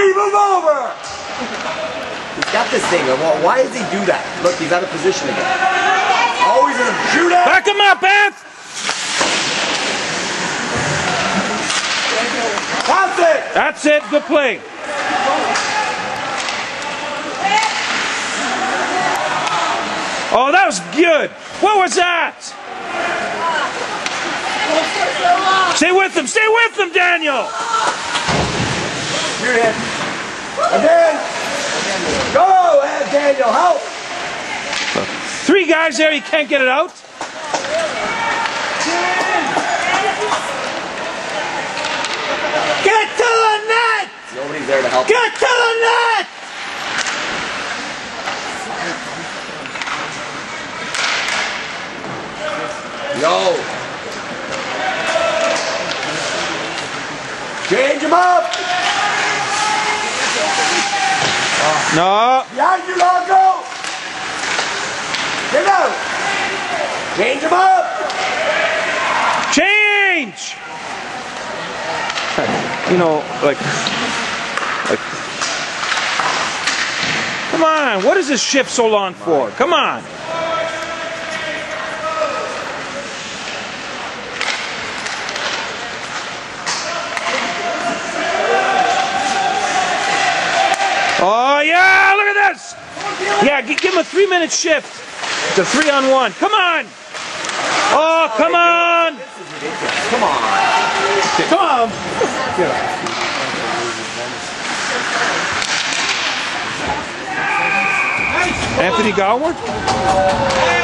Move over! He's got this thing. Why does he do that? Look, he's out of position again. Oh, Always in a shoot out. Back him up, Anth! That's it! That's it. Good play. Oh, that was good. What was that? Stay with him. Stay with him, Daniel. Shoot it. Again. Go ahead, Daniel. Help. Three guys there. He can't get it out. Get to the net! Nobody's there to help. Get to the net! Yo. Change him up! No. Behind you, Longo! Get out! Change him up! Change. You know, like, like. Come on. What is this shift so long for? Come on. Oh yeah! Look at this. Yeah, give him a three-minute shift. It's a three-on-one. Come on. Oh, come on. Come on. Come on. Anthony Galward?